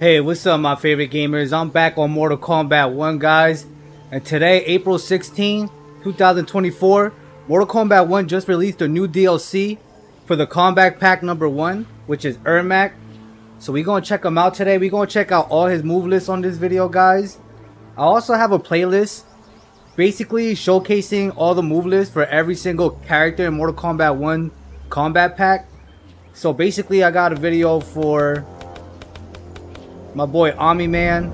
Hey, what's up my favorite gamers? I'm back on Mortal Kombat 1 guys. And today, April 16, 2024, Mortal Kombat 1 just released a new DLC for the Kombat Pack number 1, which is Ermac. So we're going to check him out today. We're going to check out all his move lists on this video guys. I also have a playlist basically showcasing all the move lists for every single character in Mortal Kombat 1 Kombat Pack. So basically I got a video for my boy Omni Man,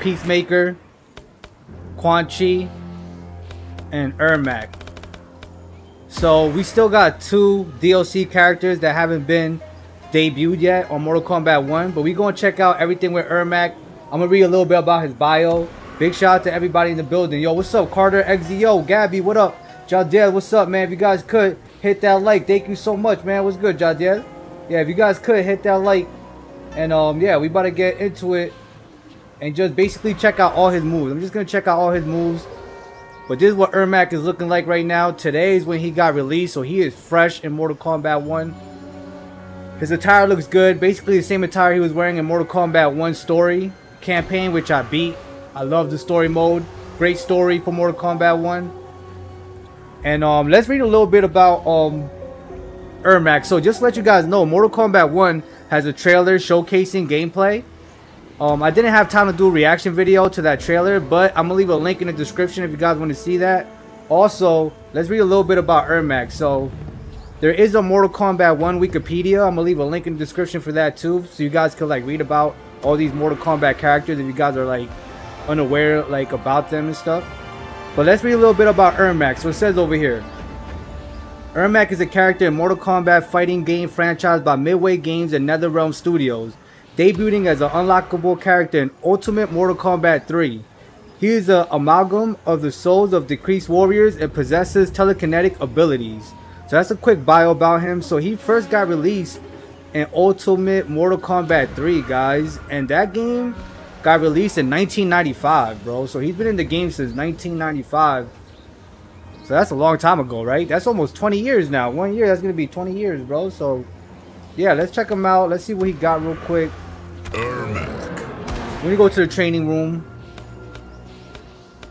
Peacemaker, Quan Chi, and Ermac. So we still got two DLC characters that haven't been debuted yet on Mortal Kombat 1, but we gonna check out everything with Ermac. I'm gonna read a little bit about his bio. Big shout out to everybody in the building. Yo, what's up, Carter, XZO, Gabby, what up? Jadiel, what's up, man? If you guys could hit that like, thank you so much, man. What's good, Jadiel? Yeah, if you guys could hit that like, and um, yeah, we about to get into it and just basically check out all his moves. I'm just gonna check out all his moves. But this is what Ermac is looking like right now. Today is when he got released, so he is fresh in Mortal Kombat 1. His attire looks good. Basically the same attire he was wearing in Mortal Kombat 1 story campaign, which I beat. I love the story mode. Great story for Mortal Kombat 1. And um, let's read a little bit about um, Ermac. So just to let you guys know, Mortal Kombat 1 has a trailer showcasing gameplay. Um, I didn't have time to do a reaction video to that trailer, but I'm going to leave a link in the description if you guys want to see that. Also, let's read a little bit about Ermac. So, there is a Mortal Kombat 1 Wikipedia. I'm going to leave a link in the description for that too, so you guys can like read about all these Mortal Kombat characters if you guys are like unaware like about them and stuff. But let's read a little bit about Ermac. So it says over here. Ermac is a character in Mortal Kombat fighting game franchise by Midway Games and NetherRealm Studios, debuting as an unlockable character in Ultimate Mortal Kombat 3. He is an amalgam of the souls of decreased warriors and possesses telekinetic abilities. So that's a quick bio about him. So he first got released in Ultimate Mortal Kombat 3, guys. And that game got released in 1995, bro. So he's been in the game since 1995. So that's a long time ago, right? That's almost 20 years now. One year, that's going to be 20 years, bro. So, yeah, let's check him out. Let's see what he got real quick. Ermac. Let me go to the training room.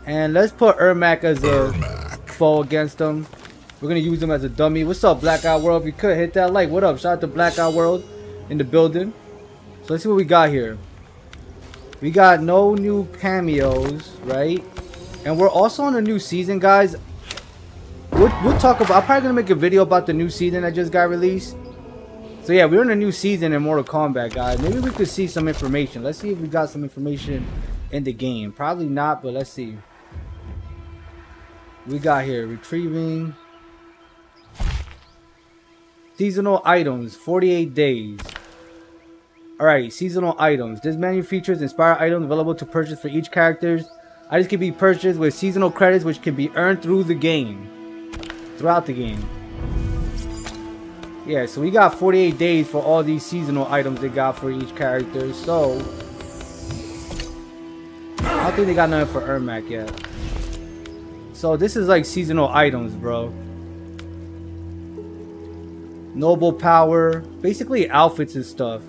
And let's put Ermac as a Ermac. foe against him. We're going to use him as a dummy. What's up, Blackout World? If you could, hit that like. What up? Shout out to Blackout World in the building. So let's see what we got here. We got no new cameos, right? And we're also on a new season, guys. We'll, we'll talk about... I'm probably to make a video about the new season that just got released. So yeah, we're in a new season in Mortal Kombat, guys. Maybe we could see some information. Let's see if we got some information in the game. Probably not, but let's see. We got here retrieving seasonal items, 48 days. Alright, seasonal items. This menu features inspired items available to purchase for each character. Items can be purchased with seasonal credits which can be earned through the game. Throughout the game. Yeah, so we got 48 days for all these seasonal items they got for each character. So, I don't think they got nothing for Ermac yet. So this is like seasonal items, bro. Noble power. Basically outfits and stuff.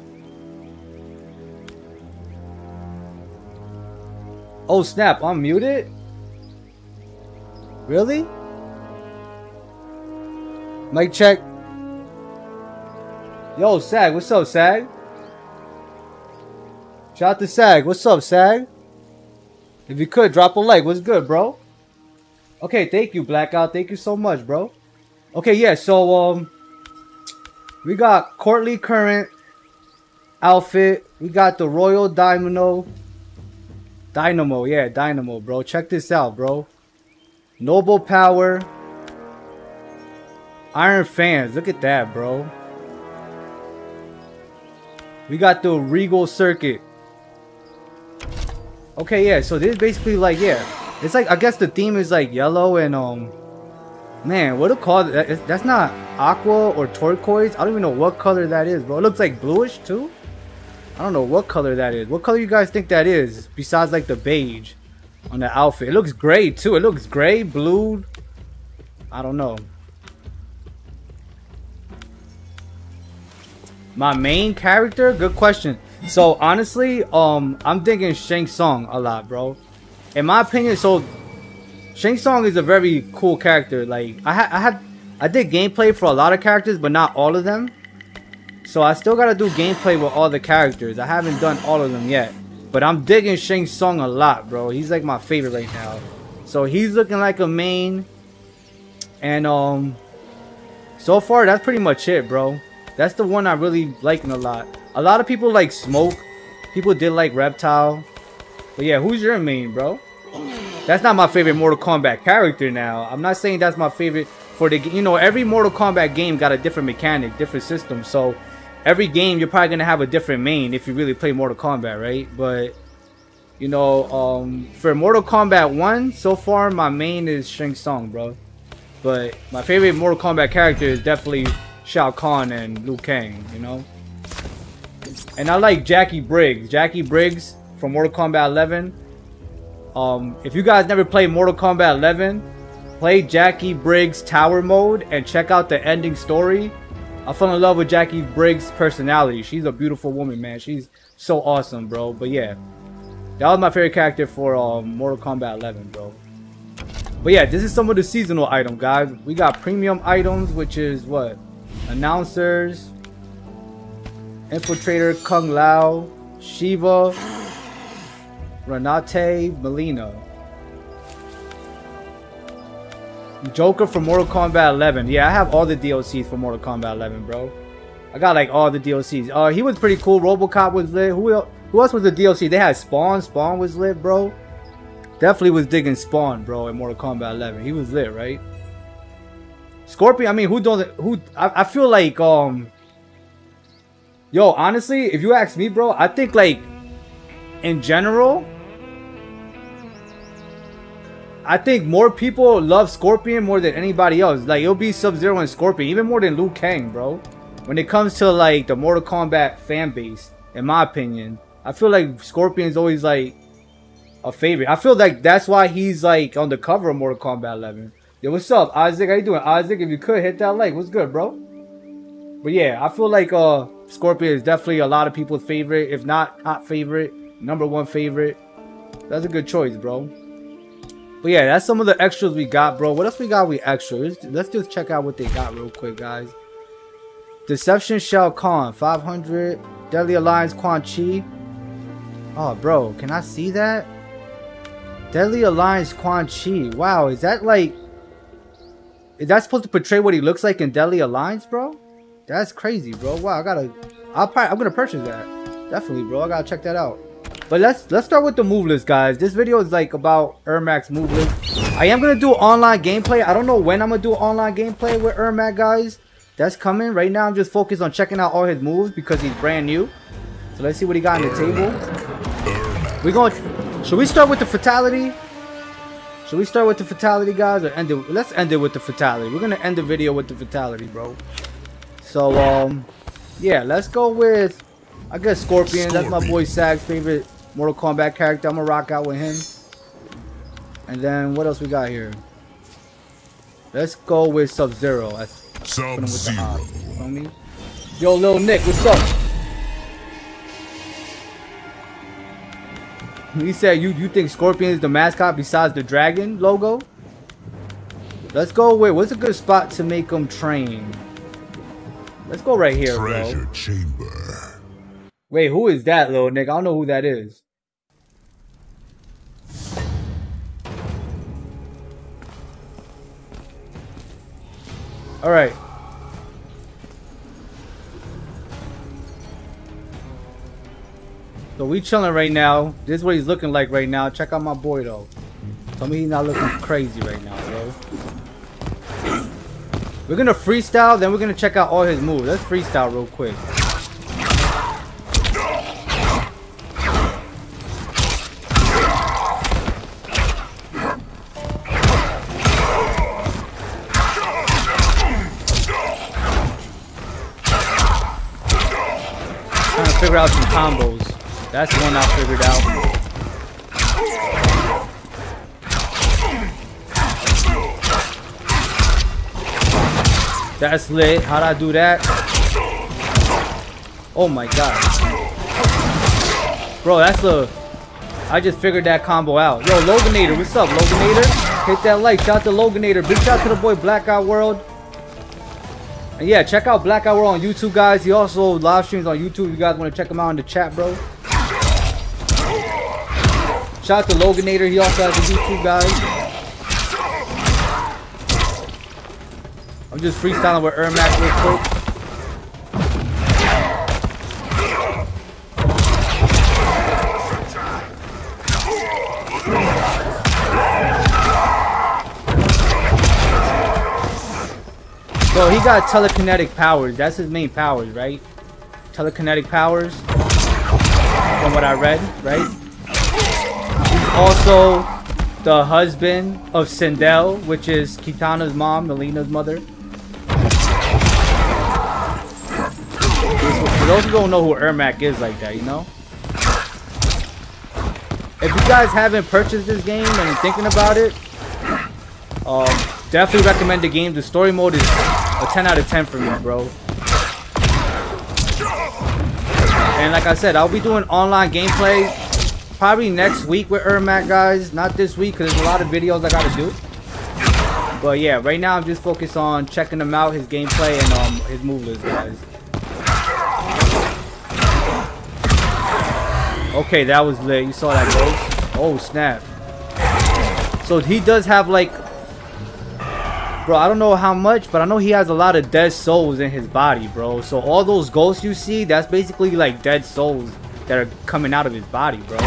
Oh snap, I'm muted? Really? Mic check. Yo, Sag, what's up, Sag? Shout out to Sag. What's up, Sag? If you could, drop a like. What's good, bro? Okay, thank you, Blackout. Thank you so much, bro. Okay, yeah, so, um, we got Courtly Current outfit. We got the Royal Dynamo Dynamo, yeah, Dynamo, bro. Check this out, bro. Noble Power. Iron Fans. Look at that, bro. We got the Regal Circuit. Okay, yeah, so this is basically like, yeah. It's like, I guess the theme is like yellow and, um... Man, what do call? That's not aqua or turquoise. I don't even know what color that is, bro. It looks like bluish, too. I don't know what color that is. What color you guys think that is? Besides like the beige on the outfit. It looks gray too. It looks gray, blue. I don't know. My main character? Good question. So honestly, um, I'm thinking Shang Tsung a lot, bro. In my opinion, so Shang Tsung is a very cool character. Like I had, I had, I did gameplay for a lot of characters, but not all of them. So I still gotta do gameplay with all the characters. I haven't done all of them yet. But I'm digging Shang Tsung a lot, bro. He's like my favorite right now. So he's looking like a main. And um so far that's pretty much it, bro. That's the one I really liking a lot. A lot of people like Smoke. People did like Reptile. But yeah, who's your main, bro? That's not my favorite Mortal Kombat character now. I'm not saying that's my favorite for the you know, every Mortal Kombat game got a different mechanic, different system. So every game you're probably gonna have a different main if you really play Mortal Kombat, right? But you know, um, for Mortal Kombat 1, so far my main is Shang Tsung, bro. But my favorite Mortal Kombat character is definitely Shao Kahn and Liu Kang, you know? And I like Jacqui Briggs. Jacqui Briggs from Mortal Kombat 11. Um, if you guys never played Mortal Kombat 11, play Jacqui Briggs Tower Mode and check out the ending story I fell in love with Jacqui Briggs' personality. She's a beautiful woman, man. She's so awesome, bro. But yeah, that was my favorite character for um, Mortal Kombat 11, bro. But yeah, this is some of the seasonal items, guys. We got premium items, which is what? Announcers, Infiltrator, Kung Lao, Shiva, Renate, Mileena. Joker from Mortal Kombat 11. Yeah, I have all the DLCs for Mortal Kombat 11, bro. I got like all the DLCs. Uh, he was pretty cool. RoboCop was lit. Who else, who else was the DLC? They had Spawn. Spawn was lit, bro. Definitely was digging Spawn, bro, in Mortal Kombat 11. He was lit, right? Scorpion. I mean, who doesn't? Who? I, I feel like um. Yo, honestly, if you ask me, bro, I think like in general, I think more people love Scorpion more than anybody else. Like, it'll be Sub-Zero and Scorpion, even more than Liu Kang, bro. When it comes to, like, the Mortal Kombat fan base, in my opinion. I feel like Scorpion's always, like, a favorite. I feel like that's why he's, like, on the cover of Mortal Kombat 11. Yo, what's up, Isaac? How you doing, Isaac? If you could, hit that like. What's good, bro? But yeah, I feel like uh Scorpion is definitely a lot of people's favorite, if not top favorite, number one favorite. That's a good choice, bro. But yeah, that's some of the extras we got, bro. What else we got we extras? Let's just check out what they got real quick, guys. Deception Shell Kahn, 500. Deadly Alliance Quan Chi. Oh, bro, can I see that? Deadly Alliance Quan Chi. Wow, is that like... Is that supposed to portray what he looks like in Deadly Alliance, bro? That's crazy, bro. Wow, I gotta... I'll probably, I'm gonna purchase that. Definitely, bro. I gotta check that out. But let's let's start with the move list, guys. This video is like about Ermac's move list. I am gonna do online gameplay. I don't know when I'm gonna do online gameplay with Ermac, guys. That's coming. Right now, I'm just focused on checking out all his moves because he's brand new. So let's see what he got on the table. We're going. Should we start with the fatality? Should we start with the fatality, guys, or end it? Let's end it with the fatality. We're gonna end the video with the fatality, bro. So, um, yeah, let's go with. I guess Scorpion. Scorpion. That's my boy Sag's favorite Mortal Kombat character. I'm gonna rock out with him. And then what else we got here? Let's go with Sub Zero. Sub Zero. Yo, little Nick, what's up? He said you you think Scorpion is the mascot besides the dragon logo? Let's go with what's a good spot to make them train? Let's go right here, Treasure bro. chamber. Wait, who is that, little nigga? I don't know who that is. Alright. So we chilling right now. This is what he's looking like right now. Check out my boy though. Tell me he's not looking crazy right now, bro. We're gonna freestyle, then we're gonna check out all his moves. Let's freestyle real quick. figure out some combos. That's the one I figured out. That's lit. How'd I do that? Oh my god. Bro, that's a... I just figured that combo out. Yo, Loganator, what's up, Loganator? Hit that like. Shout out to Loganator. Big shout out to the boy Blackout World. And yeah, check out Blackout World on YouTube, guys. He also live streams on YouTube. You guys want to check him out in the chat, bro. Shout out to Loganator. He also has a YouTube, guys. I'm just freestyling with Ermac real quick. So he got telekinetic powers. That's his main powers, right? Telekinetic powers. From what I read, right? Also the husband of Sindel, which is Kitana's mom, Mileena's mother. For those who don't know who Ermac is like that, you know? If you guys haven't purchased this game and are thinking about it, um, definitely recommend the game. The story mode is a 10 out of 10 for me, bro. And like I said, I'll be doing online gameplay probably next week with Ermac, guys. Not this week, because there's a lot of videos I gotta do. But yeah, right now I'm just focused on checking him out, his gameplay, and um, his move list, guys. Okay, that was lit. You saw that ghost? Oh, snap. So he does have like Bro, I don't know how much, but I know he has a lot of dead souls in his body, bro. So all those ghosts you see, that's basically like dead souls that are coming out of his body, bro.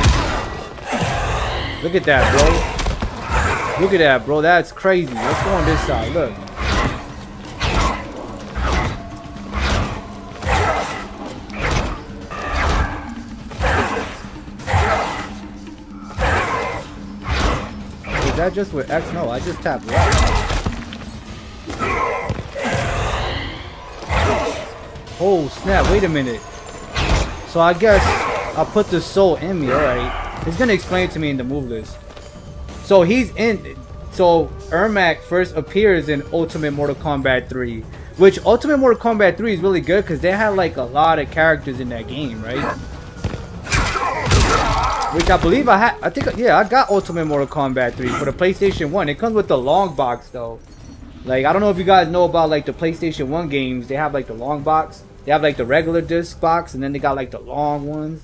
Look at that, bro. Look at that, bro. That's crazy. Let's go on this side. Look. Is that just with X? No, I just tapped right. Oh snap, wait a minute. So I guess I put the soul in me, alright. He's gonna explain it to me in the move list. So he's in so Ermac first appears in Ultimate Mortal Kombat 3. Which Ultimate Mortal Kombat 3 is really good because they had like a lot of characters in that game, right? Which I believe I had I think yeah, I got Ultimate Mortal Kombat 3 for the PlayStation 1. It comes with the long box though. Like I don't know if you guys know about like the PlayStation 1 games, they have like the long box. They have like the regular disc box, and then they got like the long ones.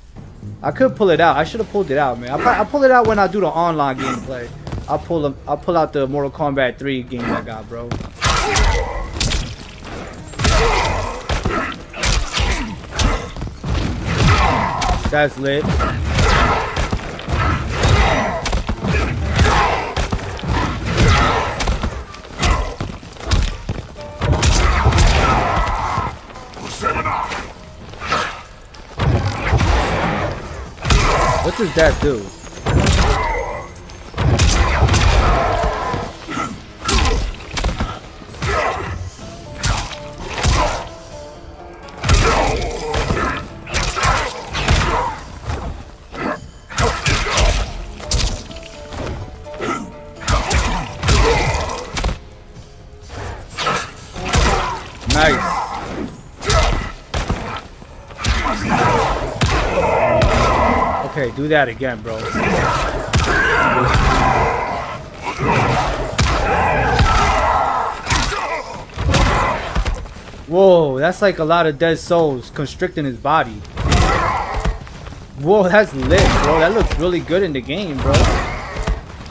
I could pull it out. I should have pulled it out, man. I'll, I'll, pull it out when I do the online gameplay. I'll pull them. I'll pull out the Mortal Kombat 3 game I got, bro. That's lit. What does that do? Do that again, bro. Whoa, that's like a lot of dead souls constricting his body. Whoa, that's lit, bro. That looks really good in the game, bro.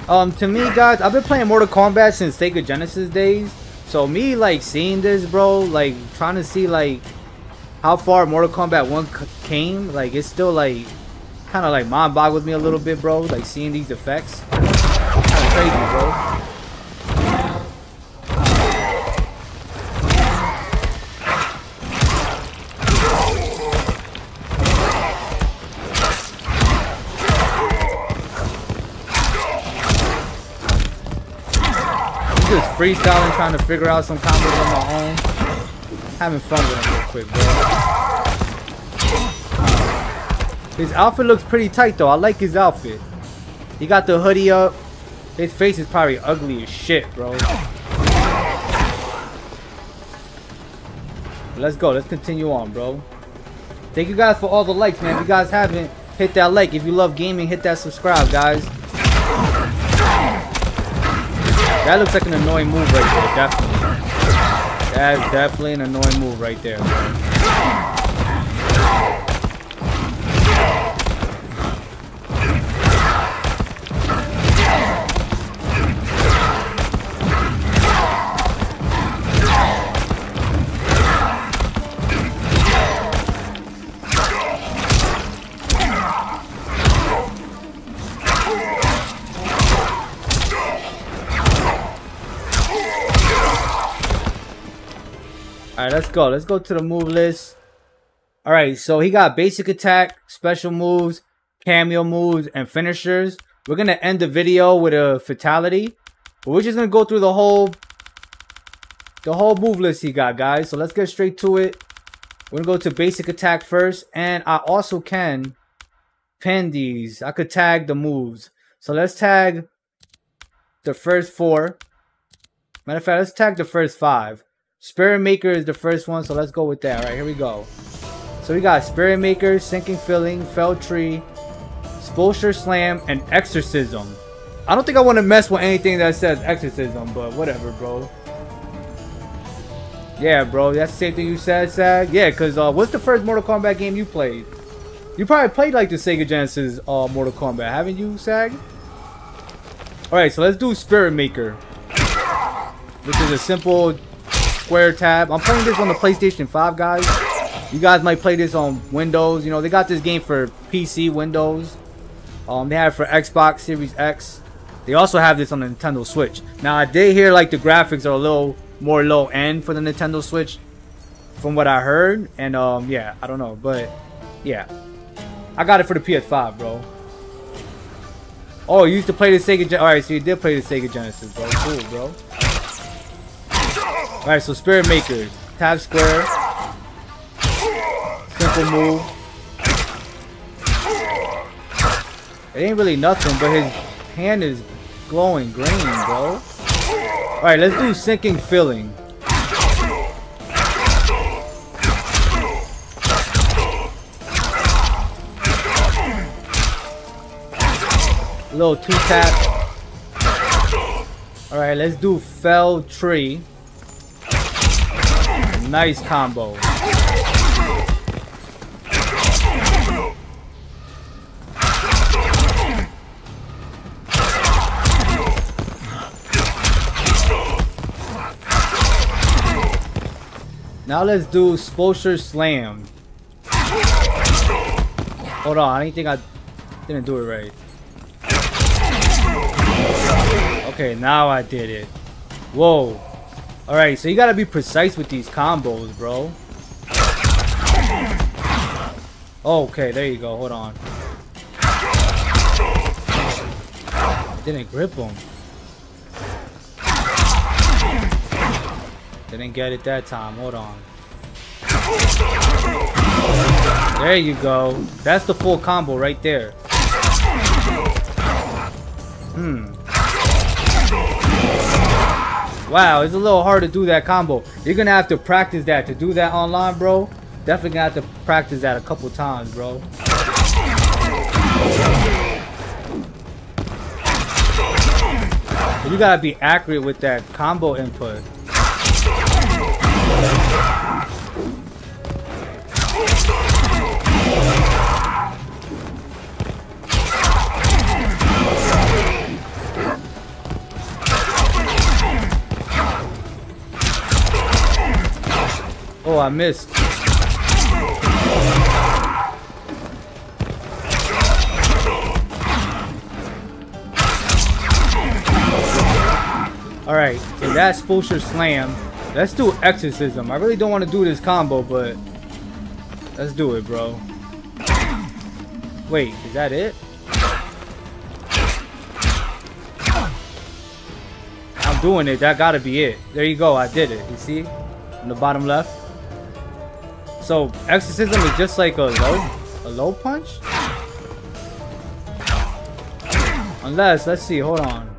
Um, to me, guys, I've been playing Mortal Kombat since Sega Genesis days. So me, like, seeing this, bro, like, trying to see, like, how far Mortal Kombat 1 came, like, it's still, like, kind of like mind boggles me a little bit, bro. Like seeing these effects. Kind of crazy, bro. just freestyling, trying to figure out some combos on my own. Having fun with them real quick, bro. His outfit looks pretty tight though. I like his outfit. He got the hoodie up. His face is probably ugly as shit, bro. Let's go. Let's continue on, bro. Thank you guys for all the likes, man. If you guys haven't, hit that like. If you love gaming, hit that subscribe, guys. That looks like an annoying move right there, definitely. That's definitely an annoying move right there, bro. Let's go. Let's go to the move list. Alright, so he got basic attack, special moves, cameo moves, and finishers. We're going to end the video with a fatality. But we're just going to go through the whole the whole move list he got, guys. So let's get straight to it. We're going to go to basic attack first. And I also can pin these. I could tag the moves. So let's tag the first four. Matter of fact, let's tag the first five. Spirit Maker is the first one, so let's go with that. All right, here we go. So we got Spirit Maker, Sinking Feeling, Fell Tree, Spulsher Slam, and Exorcism. I don't think I want to mess with anything that says Exorcism, but whatever, bro. Yeah, bro, that's the same thing you said, Sag. Yeah, because uh, what's the first Mortal Kombat game you played? You probably played like the Sega Genesis uh, Mortal Kombat, haven't you, Sag? Alright, so let's do Spirit Maker. Which is a simple square tab. I'm playing this on the PlayStation 5, guys. You guys might play this on Windows. You know, they got this game for PC, Windows. Um, they have for Xbox Series X. They also have this on the Nintendo Switch. Now, I did hear like the graphics are a little more low end for the Nintendo Switch, from what I heard. And um, yeah, I don't know, but yeah, I got it for the PS5, bro. Oh, you used to play the Sega. Gen All right, so you did play the Sega Genesis, bro. Cool, bro. Alright, so Spirit Makers. Tab square. Simple move. It ain't really nothing, but his hand is glowing green, bro. Alright, let's do Sinking Feeling. Little two tap. Alright, let's do Fell Tree. Nice combo. Now let's do Spulsher Slam. Hold on, I didn't think I didn't do it right. Okay, now I did it. Whoa. Alright, so you gotta be precise with these combos, bro. Okay, there you go. Hold on. Didn't grip him. Didn't get it that time. Hold on. There you go. That's the full combo right there. Hmm. Wow, it's a little hard to do that combo. You're gonna have to practice that. To do that online, bro, definitely gonna have to practice that a couple times, bro. you gotta be accurate with that combo input. Oh, I missed. Alright, so that's Spulsher Slam. Let's do Exorcism. I really don't want to do this combo, but let's do it, bro. Wait, is that it? I'm doing it. That gotta be it. There you go. I did it. You see? On the bottom left. So exorcism is just like a low a low punch? Unless, let's see, hold on.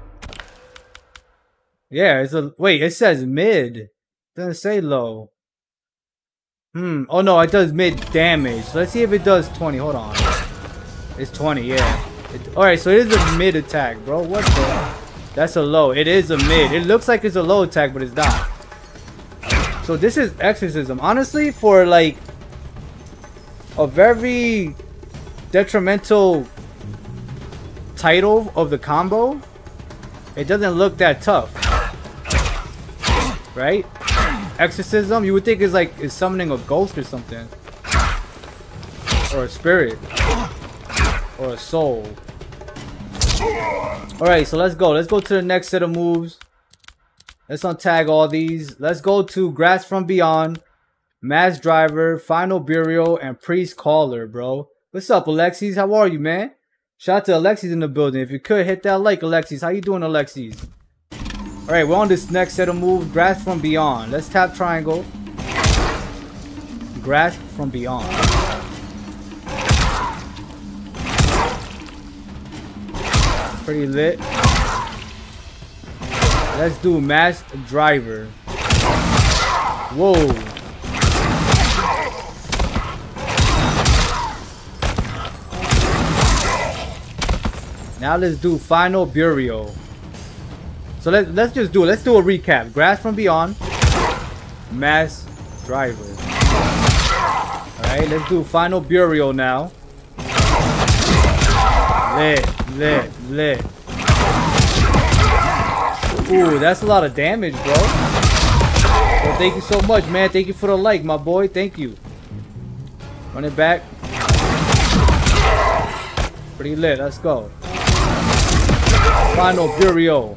Yeah, it's a wait, it says mid. Doesn't say low. Hmm. Oh no, it does mid damage. Let's see if it does 20. Hold on. It's 20, yeah. It, Alright, so it is a mid attack, bro. What the? That's a low. It is a mid. It looks like it's a low attack, but it's not. So this is Exorcism. Honestly, for like a very detrimental title of the combo, it doesn't look that tough. Right? Exorcism, you would think is like is summoning a ghost or something. Or a spirit. Or a soul. Alright, so let's go. Let's go to the next set of moves. Let's untag all these. Let's go to Grasp from Beyond, Mass Driver, Final Burial, and Priest Caller, bro. What's up, Alexis? How are you, man? Shout out to Alexis in the building. If you could, hit that like, Alexis. How you doing, Alexis? Alright, we're on this next set of moves. Grasp from Beyond. Let's tap triangle. Grasp from Beyond. Pretty lit. Let's do Mass Driver. Whoa. Now let's do Final Burial. So let, let's just do it. Let's do a recap. Grasp from Beyond. Mass Driver. Alright, let's do Final Burial now. Lit, lit, lit. Ooh, that's a lot of damage, bro. Well, thank you so much, man. Thank you for the like, my boy. Thank you. Run it back. Pretty lit. Let's go. Final Burial.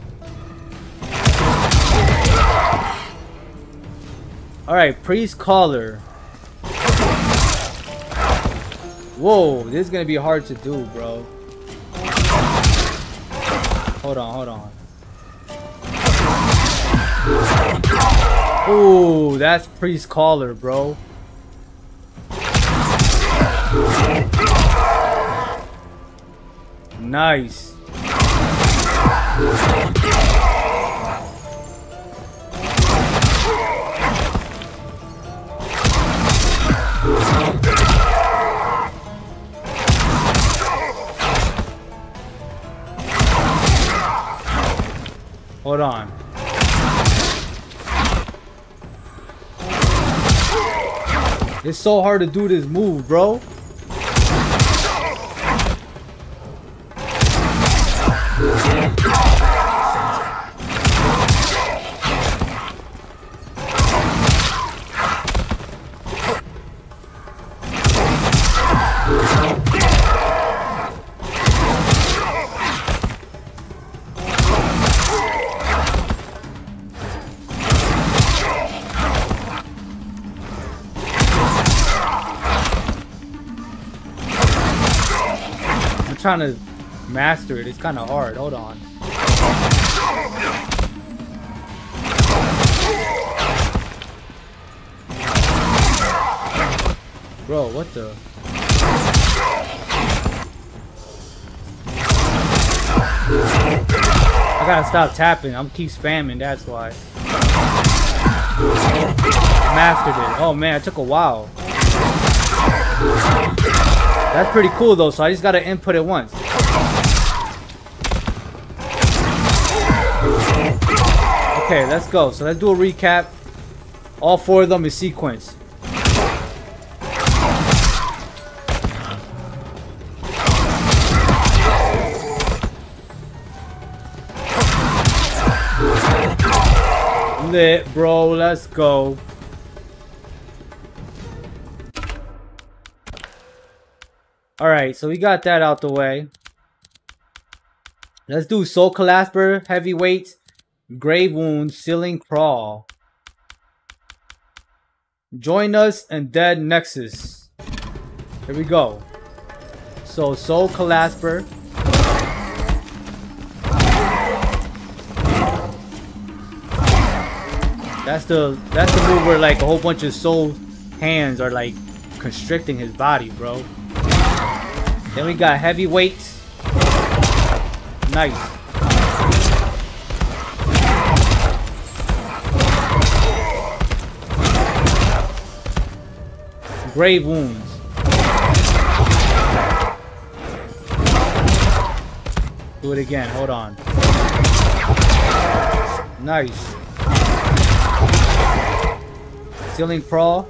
Alright, Priest Caller. Whoa, this is gonna be hard to do, bro. Hold on, hold on. Ooh, that's Priest Caller, bro. Nice. Hold on. It's so hard to do this move, bro. Trying to master it. It's kind of hard. Hold on. Bro, what the? I gotta stop tapping. I'm keep spamming. That's why. Mastered it. Oh man, it took a while. That's pretty cool though, so I just gotta input it once. Okay, let's go. So let's do a recap. All four of them is sequence. Lit, bro. Let's go. Alright, so we got that out the way. Let's do Soul Clasper, Heavyweight, Grave Wound, Ceiling Crawl. Join us and Dead Nexus. Here we go. So Soul Clasper. That's the that's the move where like a whole bunch of soul hands are like constricting his body, bro. Then we got heavyweight. Nice. Grave wounds. Do it again. Hold on. Nice. Ceiling crawl.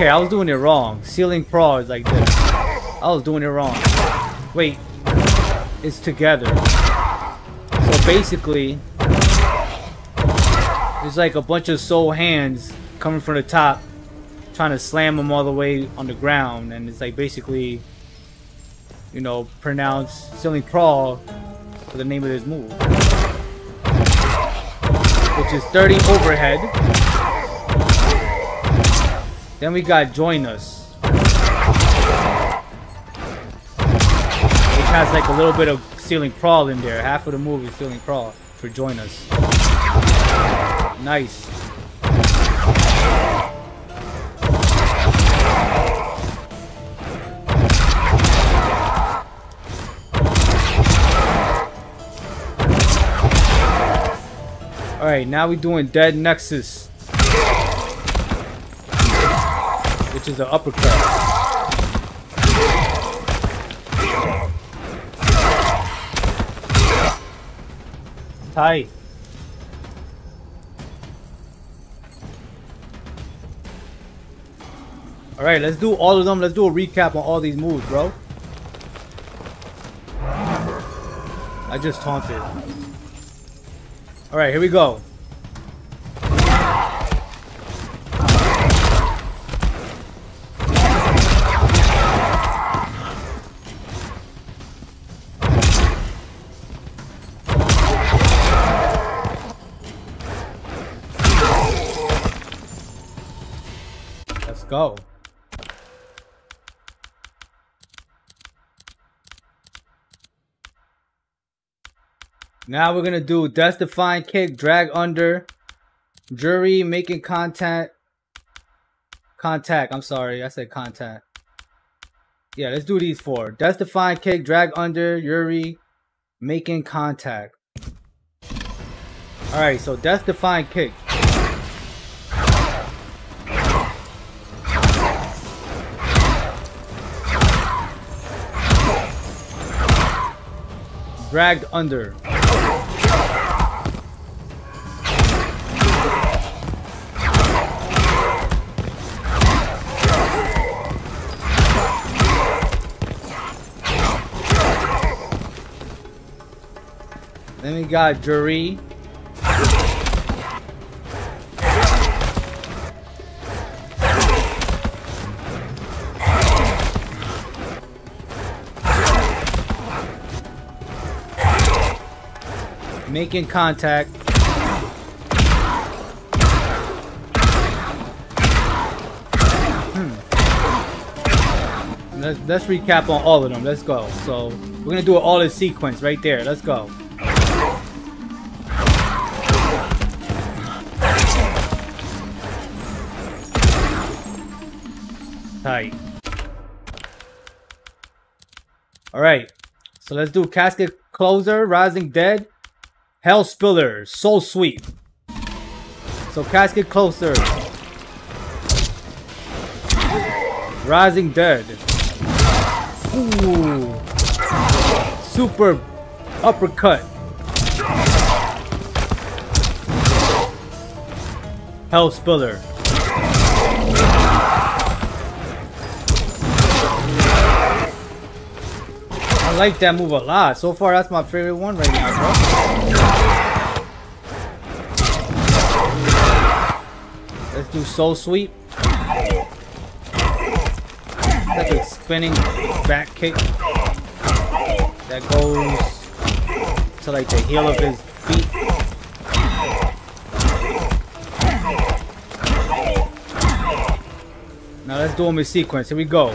Okay, I was doing it wrong. Ceiling crawl is like this. I was doing it wrong. Wait. It's together. So basically, there's like a bunch of soul hands coming from the top, trying to slam them all the way on the ground, and it's like basically, you know, pronounce ceiling crawl for the name of this move, which is 30 overhead. Then we got join us, which has like a little bit of ceiling crawl in there. Half of the move is ceiling crawl for join us. Nice. Alright, now we're doing Dead Nexus. Which is an uppercut. Tight. Alright, let's do all of them. Let's do a recap on all these moves, bro. I just taunted. Alright, here we go. Go. Now we're gonna do death defying kick, drag under, Juri making contact, contact. I'm sorry, I said contact. Yeah, let's do these four: death defying kick, drag under, Juri making contact. All right, so death defying kick. Dragged under. Then we got Juri. Making contact. Hmm. Let's, let's recap on all of them. Let's go. So we're gonna do all in sequence right there. Let's go. Tight. Alright. So let's do Casket Closer, Rising Dead, Hell Spiller, Soul Sweep. So Casket Closer. Rising Dead. Ooh. Super Uppercut. Hell Spiller. I like that move a lot. So far, that's my favorite one right now, bro. Let's do Soul Sweep. Like a spinning back kick that goes to like the heel of his feet. Now let's do them in sequence. Here we go.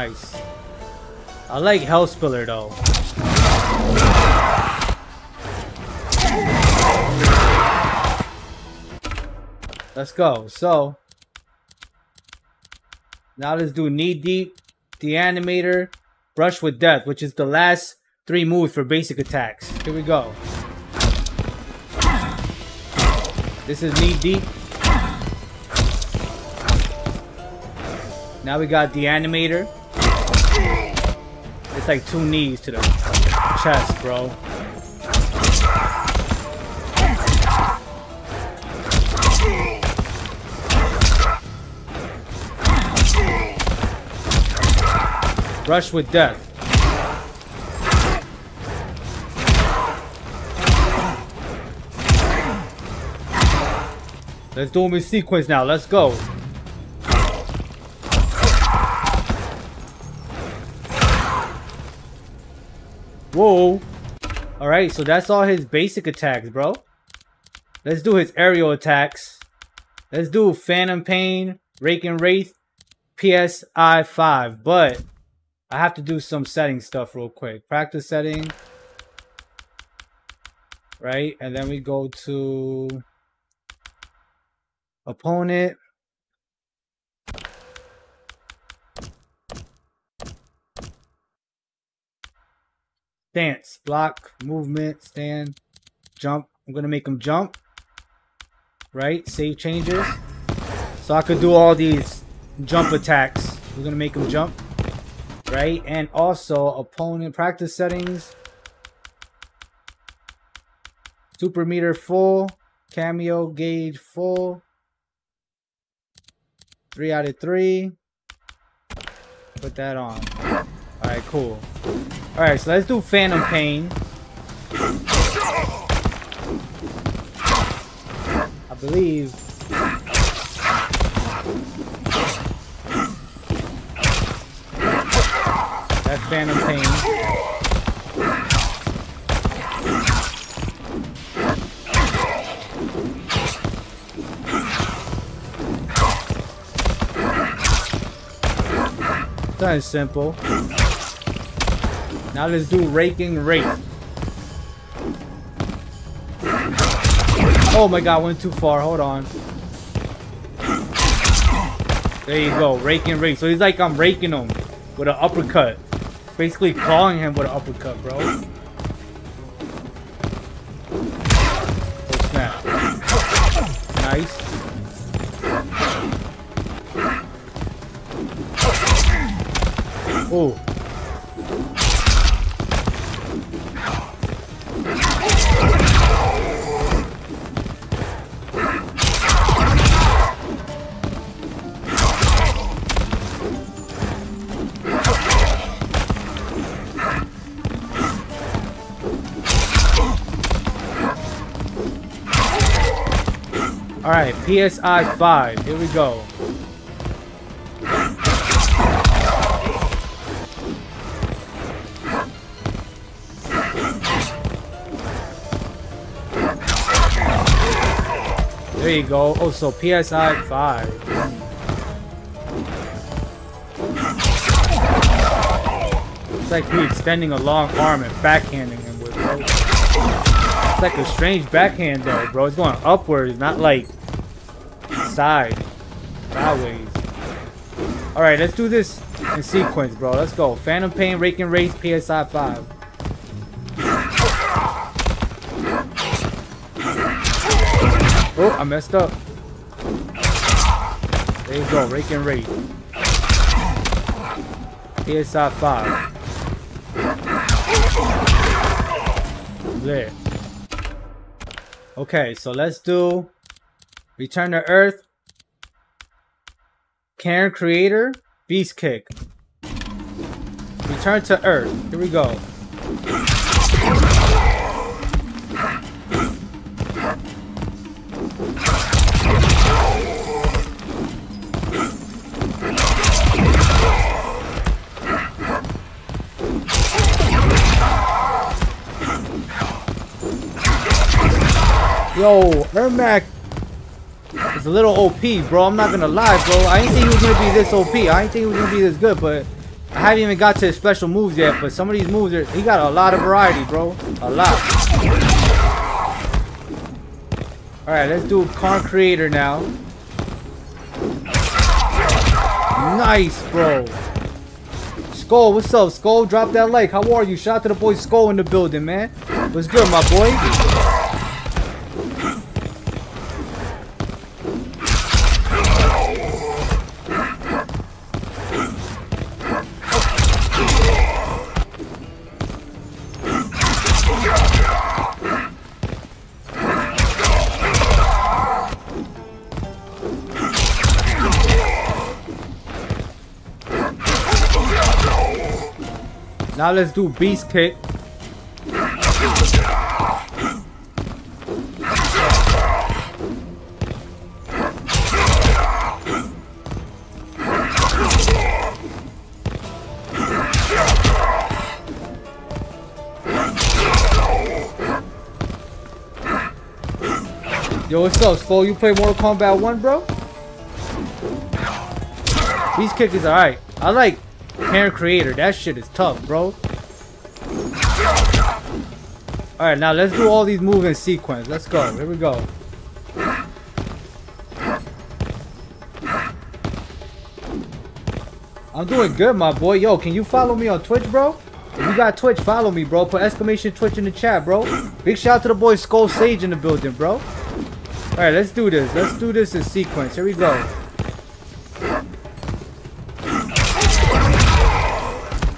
Nice. I like Hellspiller though. Let's go. So now let's do knee deep, the animator, Brush with Death, which is the last three moves for basic attacks. Here we go. This is knee deep. Now we got the animator. It's like two knees to the chest, bro. Brush with Death. Let's do them in sequence now. Let's go. Whoa. Alright, so that's all his basic attacks, bro. Let's do his aerial attacks. Let's do Phantom Pain, Rake and Wraith, PSI 5. But I have to do some setting stuff real quick. Practice setting. Right? And then we go to opponent. Stance, block, movement, stand, jump. I'm going to make them jump. Right? Save changes. So I could do all these jump attacks. We're going to make them jump right? And also opponent practice settings. Super meter full, cameo gauge full. Three out of three. Put that on. Alright, cool. Alright, so let's do Phantom Pain. I believe That Phantom Pain. That is simple. Now let's do raking rake. Oh my god, went too far. Hold on. There you go, raking rake. So he's like I'm raking him with an uppercut. Basically clawing him with an uppercut, bro. Oh snap. Nice. Oh. Alright, PSI 5. Here we go. There you go. Oh, so PSI 5. It's like me extending a long arm and backhanding him with, bro. It's like a strange backhand, though, bro. It's going upwards, not like side. Sideways. Alright, let's do this in sequence, bro. Let's go. Phantom Pain, Rake and Wraith, PSI 5. Oh, I messed up. There you go, Rake and Wraith. PSI 5. There. Okay, so let's do Return to Earth. Cairn Creator. Beast Kick. Return to Earth. Here we go. Yo, Ermac it's a little OP, bro. I'm not gonna lie, bro. I didn't think he was gonna be this OP. I didn't think he was gonna be this good, but I haven't even got to his special moves yet. But some of these moves, are, he got a lot of variety, bro. A lot. All right, let's do Cairn Creator now. Nice, bro. Skull, what's up? Skull, drop that like. How are you? Shout out to the boy Skull in the building, man. What's good, my boy? Now let's do beast kick. Yo, what's up, Skull? You play Mortal Kombat 1, bro? Beast kick is alright. I like Parent creator. That shit is tough, bro. Alright, now let's do all these moves in sequence. Let's go. Here we go. I'm doing good, my boy. Yo, can you follow me on Twitch, bro? If you got Twitch, follow me, bro. Put exclamation Twitch in the chat, bro. Big shout out to the boy Skull Sage in the building, bro. Alright, let's do this. Let's do this in sequence. Here we go.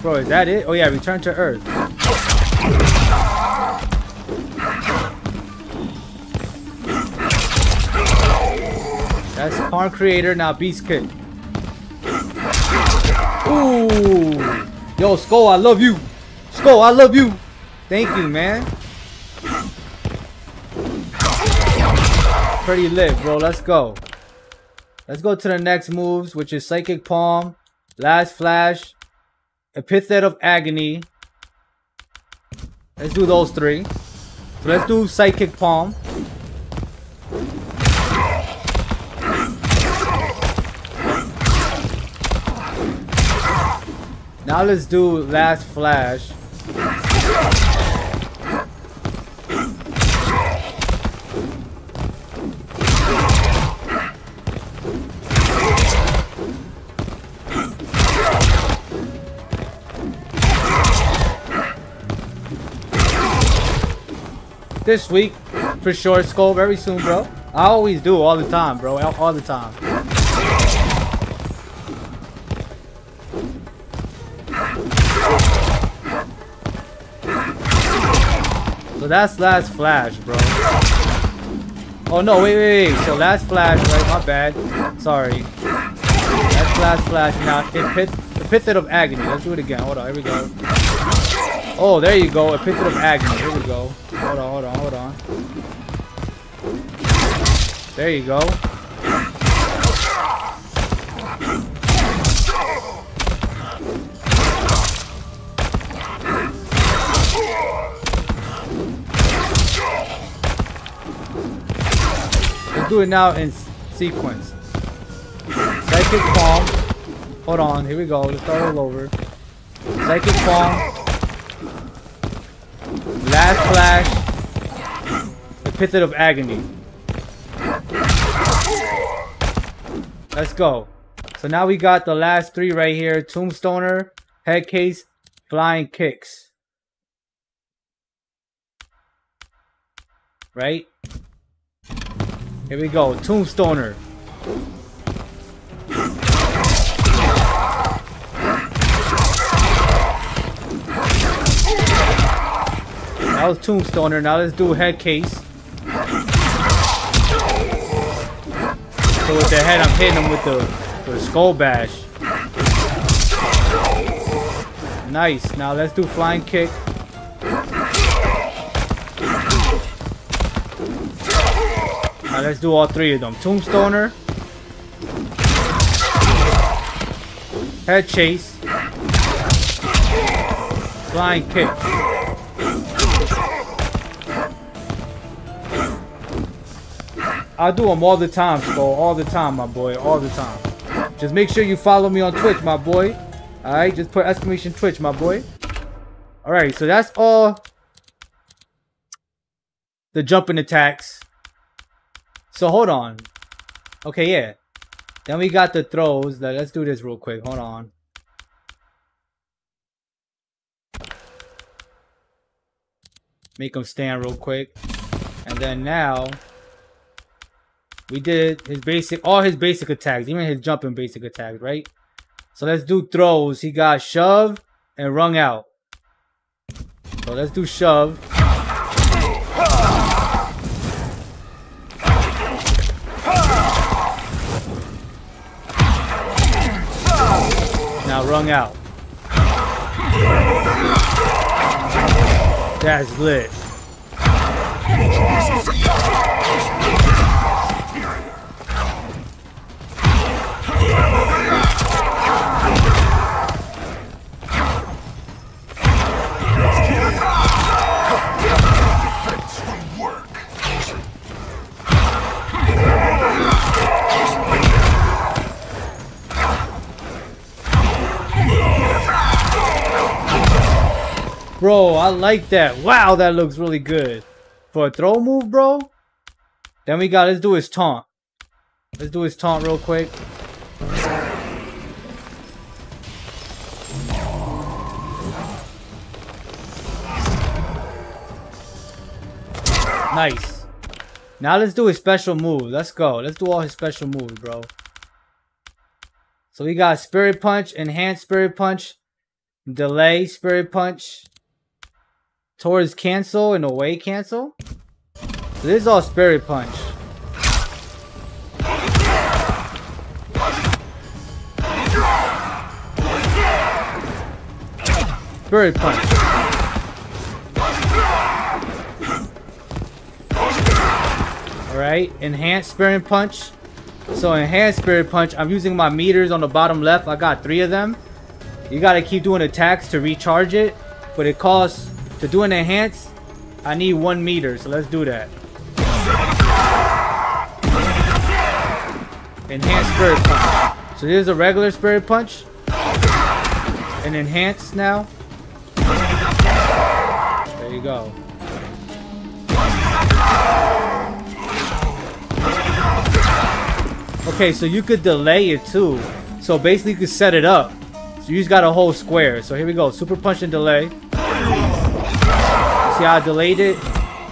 Bro, is that it? Oh yeah, return to Earth. That's Cairn Creator, now Beast Kick. Ooh! Yo, Skull, I love you! Skull, I love you! Thank you, man. Pretty lit, bro. Let's go. Let's go to the next moves, which is Psychic Palm, Last Flash, Epithet of Agony. Let's do those three. So let's do Psychic Palm. Now let's do Last Flash. This week, for sure, Skull, very soon, bro. I always do, all the time, bro. All the time. So that's last flash, bro. Oh no, wait, wait, wait. So last flash, right? My bad. Sorry. That's last flash. Now, In pit, the pit of Agony. Let's do it again. Hold on, here we go. Oh, there you go. Epithet of Agony. Here we go. Hold on, hold on, hold on. There you go. Let's do it now in sequence. Psychic Palm. Hold on, here we go. Let's start all over. Psychic Palm. Last Flash. Epithet of Agony. Let's go. So now we got the last three right here. Tombstoner, Head Case, Flying Kicks. Right? Here we go. Tombstoner. That was Tombstoner. Now let's do head case. So with the head, I'm hitting him with the, the skull bash. Nice. Now let's do flying kick. Now let's do all three of them. Tombstoner. Head Case. Flying kick. I do them all the time, bro. All the time, my boy. All the time. Just make sure you follow me on Twitch, my boy. Alright, just put exclamation Twitch, my boy. Alright, so that's all the jumping attacks. So hold on. Okay, yeah. Then we got the throws. Let's do this real quick. Hold on. Make them stand real quick. And then now we did his basic, all his basic attacks, even his jumping basic attacks, right? So let's do throws. He got shove and rung out. So let's do shove. Now rung out. That's lit. Bro, I like that. Wow, that looks really good. For a throw move, bro. Then we got, let's do his taunt. Let's do his taunt real quick. Nice. Now let's do his special move. Let's go. Let's do all his special moves, bro. So we got Spirit Punch, Enhanced Spirit Punch, Delay Spirit Punch, towards cancel and away cancel. So this is all spirit punch. Spirit punch. Alright, enhanced spirit punch. So enhanced spirit punch, I'm using my meters on the bottom left. I got three of them. You gotta keep doing attacks to recharge it. But it costs to do an enhance, I need one meter, so let's do that. Enhanced spirit punch. So here's a regular spirit punch. An enhance now. There you go. Okay, so you could delay it too. So basically you could set it up. So you just got a whole square. So here we go. Super punch and delay. See how I delayed it?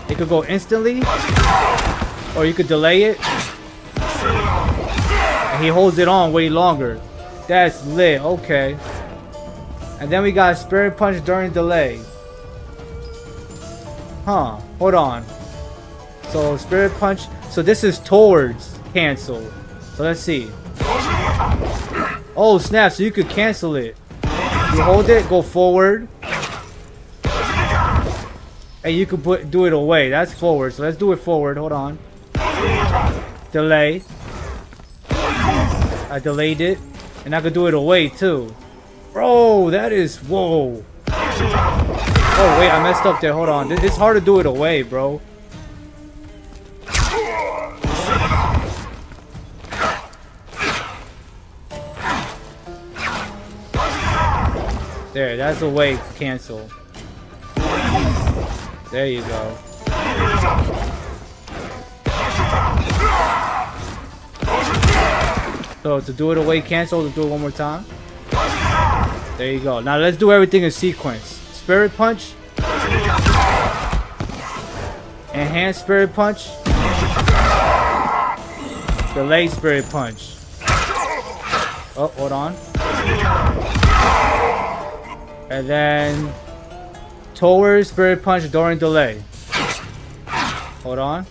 It could go instantly. Or you could delay it. And he holds it on way longer. That's lit. Okay. And then we got Spirit Punch during delay. Huh. Hold on. So Spirit Punch. So this is towards cancel. So let's see. Oh snap. So you could cancel it. You hold it, go forward. And you can put do it away. That's forward. So let's do it forward. Hold on. Delay. I delayed it. And I could do it away too. Bro, that is whoa. Oh wait, I messed up there. Hold on. It's hard to do it away, bro. There, that's a way cancel. There you go. So to do it away cancel, to do it one more time. There you go. Now let's do everything in sequence. Spirit Punch. Enhanced Spirit Punch. Delay Spirit Punch. Oh, hold on. And then Towards Spirit Punch during delay. Hold on.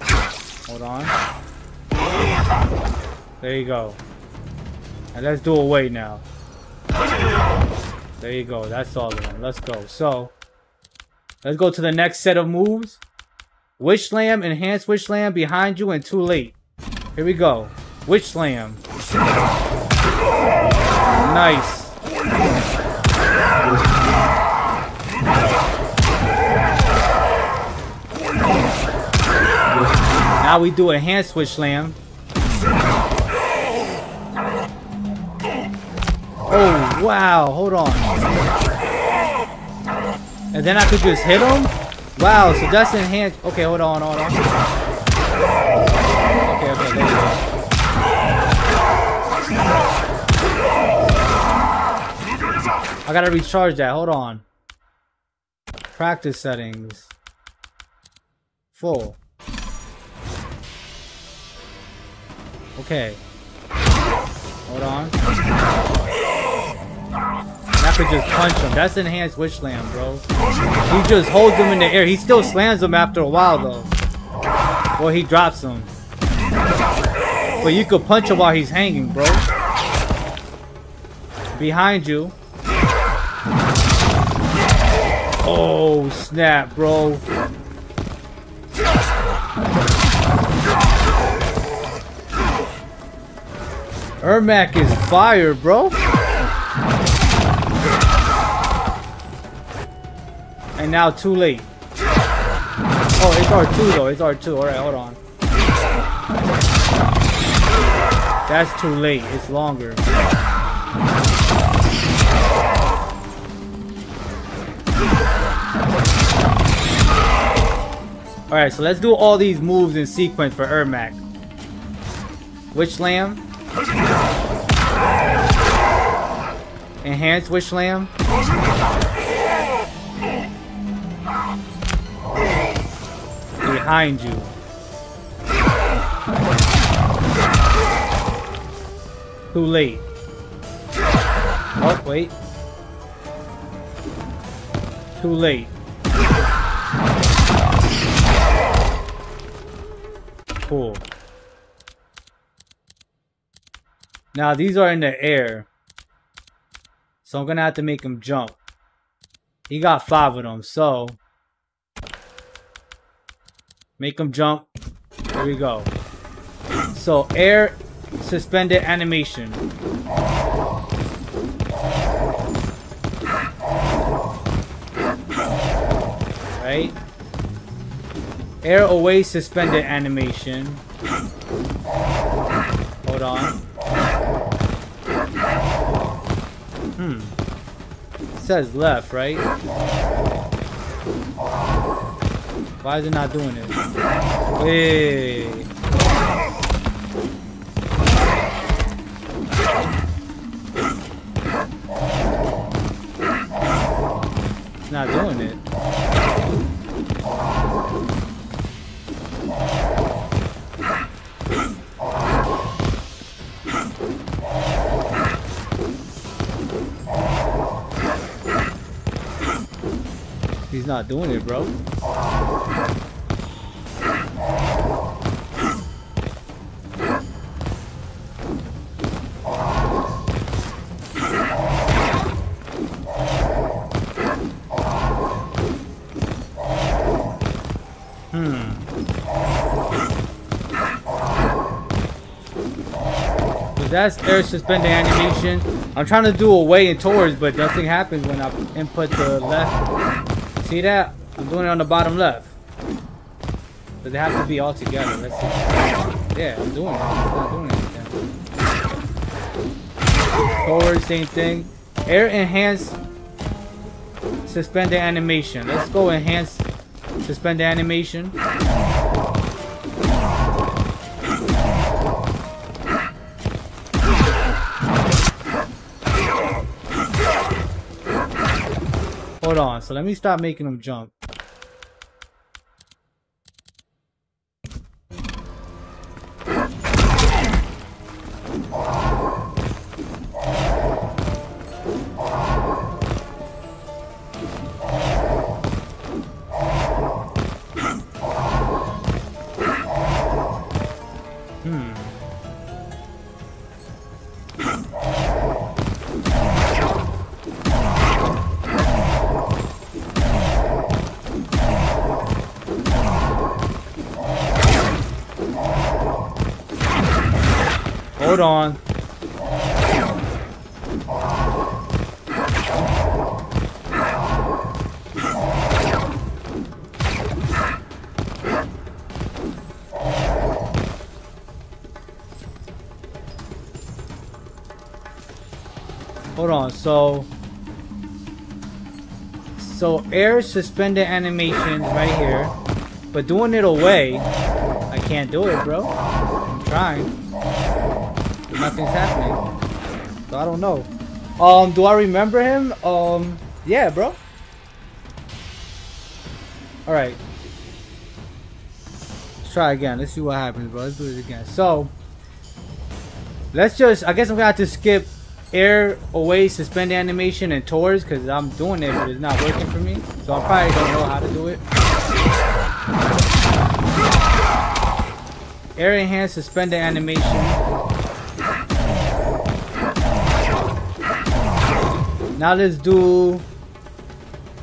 Hold on. There you go. And let's do away now. There you go. That's all of them. Let's go. So, let's go to the next set of moves. Witch Slam, Enhanced Witch Slam behind you and too late. Here we go. Witch Slam. Nice. Now we do a hand switch slam. Oh, wow. Hold on. And then I could just hit him? Wow, so that's enhanced. Okay, hold on, hold on. Okay, okay, there go. I gotta recharge that. Hold on. Practice settings. Full. Okay. Hold on. I could just punch him. That's enhanced witch slam, bro. He just holds him in the air. He still slams him after a while, though. Well, he drops him. But you could punch him while he's hanging, bro. Behind you. Oh, snap, bro. Ermac is fire, bro. And now too late. Oh, it's R2 though. It's R2. Alright, hold on. That's too late. It's longer. Alright, so let's do all these moves in sequence for Ermac. Witch Slam. Enhanced Witch Slam. Behind you. Too late. Oh, wait. Too late. Cool. Now these are in the air. So I'm gonna have to make him jump. He got five of them, so make him jump. There we go. So air suspended animation. Right? Air away suspended animation. Hold on. Hmm. It says left, right? Why is it not doing it? Wait. Not doing it, bro. Hmm. that's air suspended animation. I'm trying to do away and towards, but nothing happens when I input the left. See that? I'm doing it on the bottom left. But they have to be all together. Let's see. Yeah, I'm doing it. I'm not doing anything. Forward, same thing. Air enhanced suspended animation. Let's go enhance suspended animation. So let me stop making them jump. Air suspended animation right here, but doing it away, I can't do it, bro. I'm trying nothing's happening. So I don't know. Um, do I remember him? Um, yeah, bro. Alright. Let's try again. Let's see what happens, bro. Let's do this again. So, let's just, I guess I'm gonna have to skip air away suspend animation and tours because I'm doing it but it's not working for me. So I probably don't know how to do it. Air enhance suspend animation. Now let's do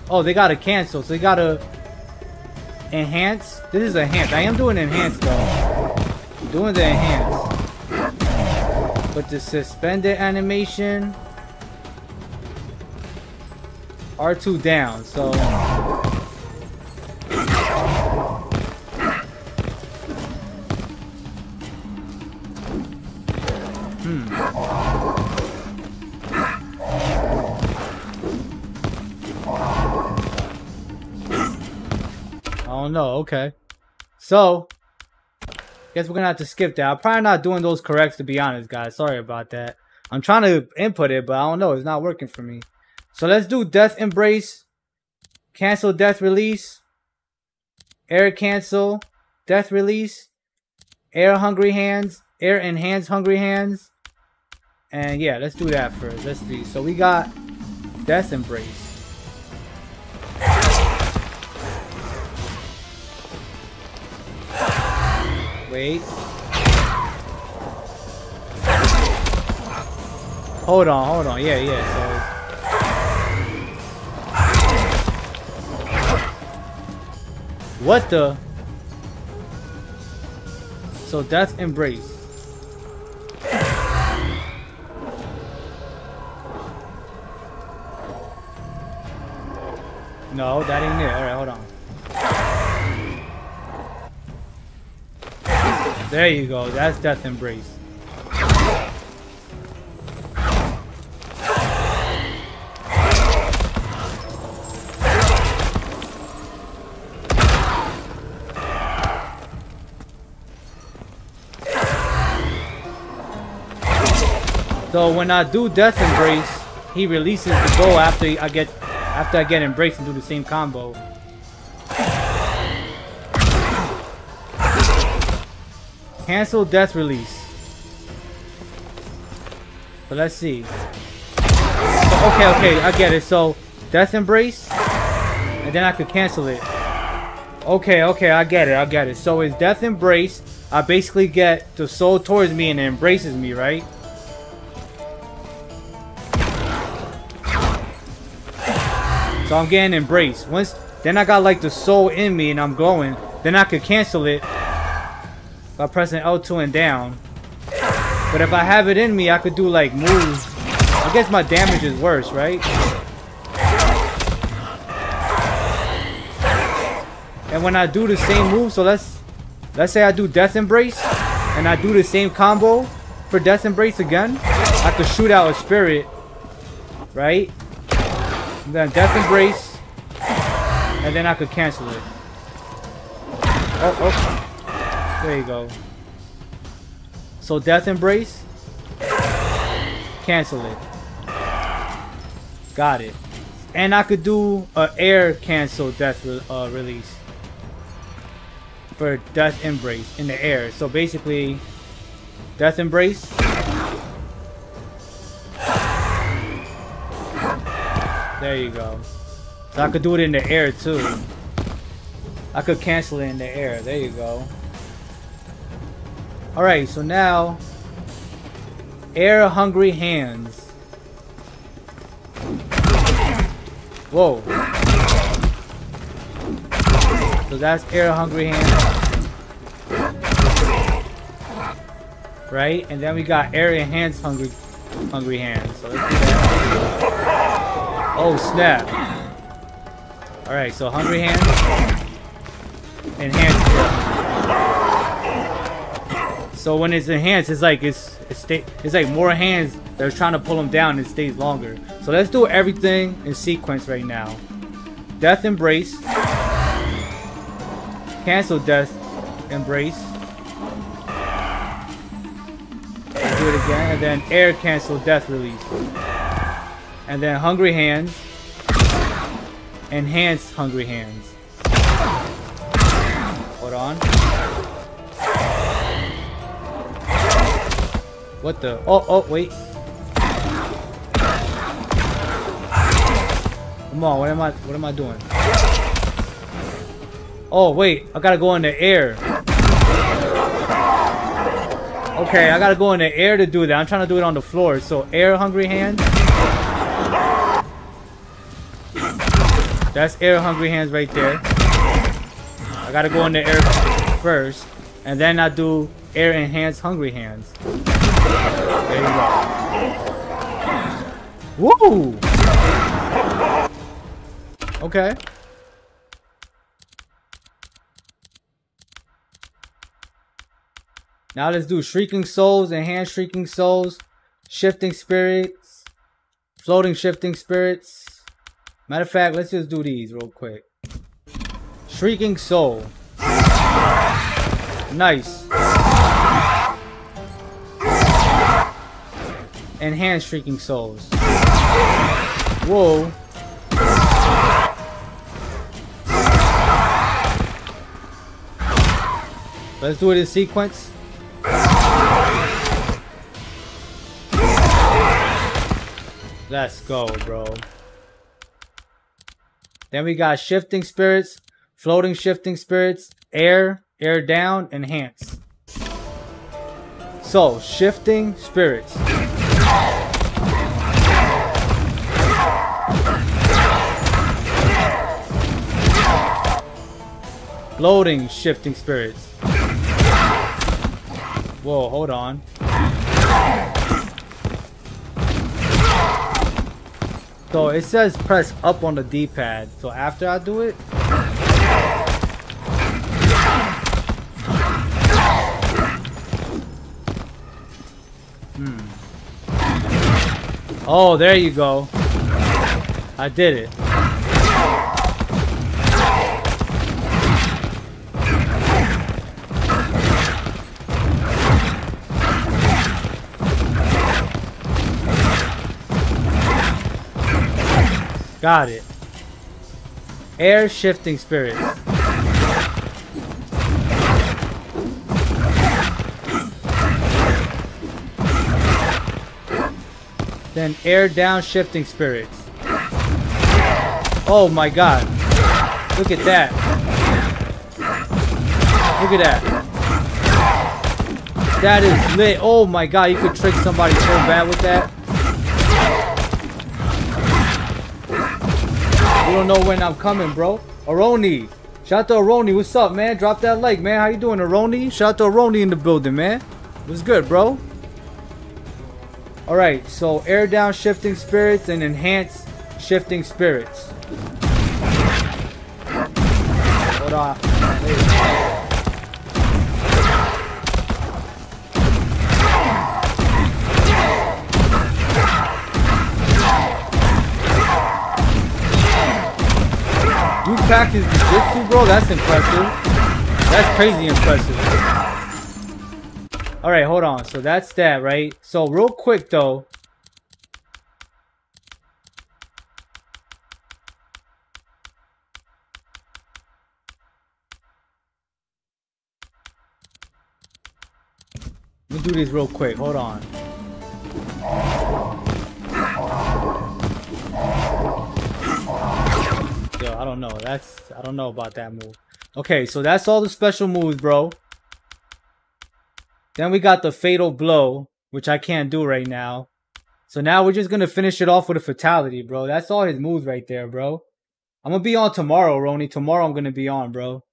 oh they gotta cancel so they gotta enhance. This is enhance I am doing enhance though. Doing the enhance but the suspended animation R2 down, so Hmm. I don't okay. So, Guess we're gonna have to skip that. I'm probably not doing those corrects to be honest, guys. Sorry about that. I'm trying to input it, but I don't know. It's not working for me. So let's do Death Embrace. Cancel Death Release. Air Cancel. Death Release. Air Hungry Hands. Air Enhance Hungry Hands. And yeah, let's do that first. Let's see. So we got Death Embrace. Wait. Hold on, hold on. Yeah, yeah. So. What the? So that's embrace. No, that ain't it. Alright, hold on. There you go. That's Death Embrace. So when I do Death Embrace, he releases the bow after I get after I get embraced and do the same combo. Cancel death release. But let's see. Okay, okay, I get it. So, death embrace, and then I could cancel it. Okay, okay, I get it, I get it. So it's death embrace. I basically get the soul towards me and it embraces me, right? So I'm getting embraced. Once then I got like the soul in me and I'm going. Then I could cancel it by pressing L2 and down. But if I have it in me, I could do like moves. I guess my damage is worse, right? And when I do the same move, so let's let's say I do Death Embrace and I do the same combo for Death Embrace again, I could shoot out a spirit, right? And then Death Embrace, and then I could cancel it. Oh, oh. There you go. So Death Embrace. Cancel it. Got it. And I could do a air cancel death re uh, release. For Death Embrace in the air. So basically, Death Embrace. There you go. So I could do it in the air too. I could cancel it in the air. There you go. Alright, so now Air Hungry Hands. Whoa. So that's Air Hungry Hands. Right? And then we got Air Enhanced Hungry Hungry Hands. So. Oh snap. Alright, so Hungry Hands. Enhanced. So when it's enhanced, it's like it's it's, stay, it's like more hands that are trying to pull them down and it stays longer. So let's do everything in sequence right now. Death Embrace. Cancel Death Embrace. Do it again. And then Air Cancel Death Release. And then Hungry Hands. Enhance Hungry Hands. Hold on. What the? Oh, oh, wait. Come on, what am I, what am I doing? Oh, wait, I gotta go in the air. Okay, I gotta go in the air to do that. I'm trying to do it on the floor. So, air hungry hands. That's air hungry hands right there. I gotta go in the air first. And then I do air enhanced hungry hands. Woo! Okay. Now let's do Shrieking Souls, Enhanced Shrieking Souls, Shifting Spirits, Floating Shifting Spirits. Matter of fact, let's just do these real quick. Shrieking Soul. Nice. Enhanced Shrieking Souls. Whoa. Let's do it in sequence. Let's go, bro. Then we got shifting spirits, floating shifting spirits, air, air down, enhance. So, shifting spirits. Floating shifting spirits. Whoa, hold on. So it says press up on the D-pad. So after I do it, Hmm. Oh, there you go. I did it. Got it. Air shifting spirit. Then air down shifting spirits. Oh my god. Look at that. Look at that. That is lit. Oh my god, you could trick somebody so bad with that. Don't know when I'm coming, bro. Aroni. Shout out to Aroni. What's up, man? Drop that like, man. How you doing, Aroni? Shout out to Aroni in the building, man. What's good, bro? Alright, so air down shifting spirits and enhance shifting spirits. Hold on. Practice jiu-jitsu, bro? That's impressive. That's crazy impressive. Alright, hold on. So that's that, right? So real quick, though. Let me do these real quick. Hold on. Don't know. That's I don't know about that move. Okay, so that's all the special moves, bro. Then we got the fatal blow, which I can't do right now. So now we're just gonna finish it off with a fatality, bro. That's all his moves right there, bro. I'm gonna be on tomorrow, Roni. Tomorrow I'm gonna be on, bro.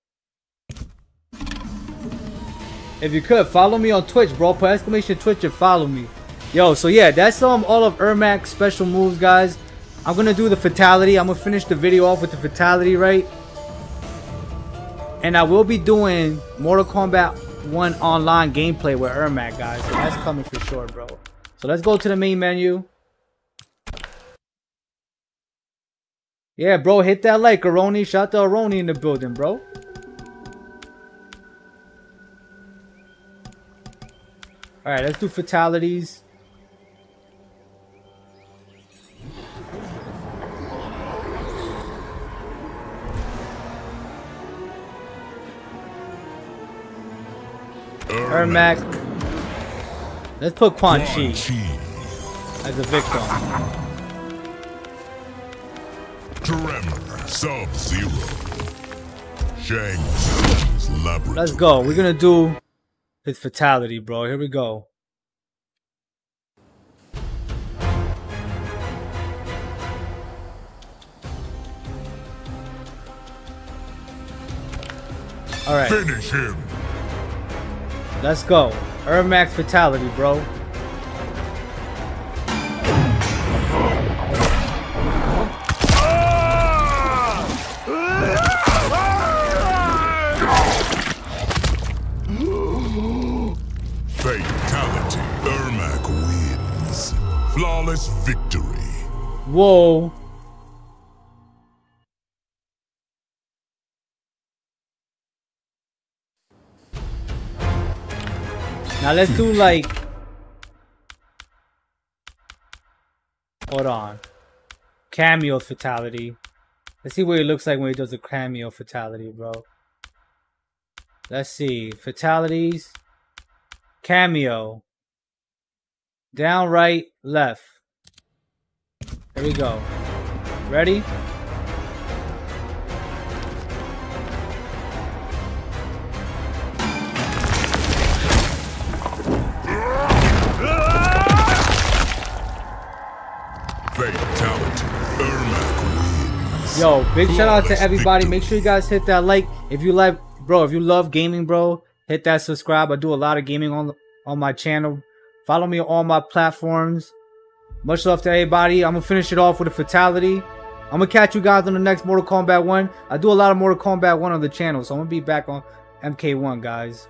If you could, follow me on Twitch, bro. Put exclamation Twitch and follow me. Yo, so yeah, that's um all of Ermac's special moves, guys. I'm gonna do the fatality. I'm gonna finish the video off with the fatality, right? And I will be doing Mortal Kombat 1 online gameplay with Ermac, guys. So that's coming for sure, bro. So let's go to the main menu. Yeah, bro, hit that like, Aroni. Shout to Aroni in the building, bro. Alright, let's do fatalities. Ermac. Let's put Quan Chi as a victim. Tremor. Sub-Zero. Shang Tsung's Laboratory. Let's go. We're gonna do his fatality, bro. Here we go. All right, Finish him. Let's go. Ermac fatality, bro. Fatality. Ermac wins. Flawless victory. Whoa. Let's do like. Hold on. Cameo fatality. Let's see what it looks like when he does a cameo fatality, bro. Let's see. Fatalities. Cameo. Down, right, left. Here we go. Ready? Yo, big shout out to everybody. Make sure you guys hit that like. If you like, bro, if you love gaming, bro, hit that subscribe. I do a lot of gaming on on my channel. Follow me on all my platforms. Much love to everybody. I'm gonna finish it off with a fatality. I'm gonna catch you guys on the next Mortal Kombat 1. I do a lot of Mortal Kombat 1 on the channel, so I'm gonna be back on MK1, guys.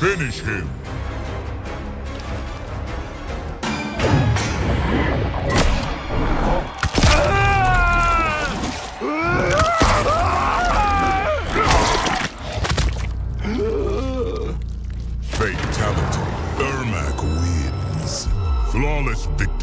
Finish him. Flawless victory.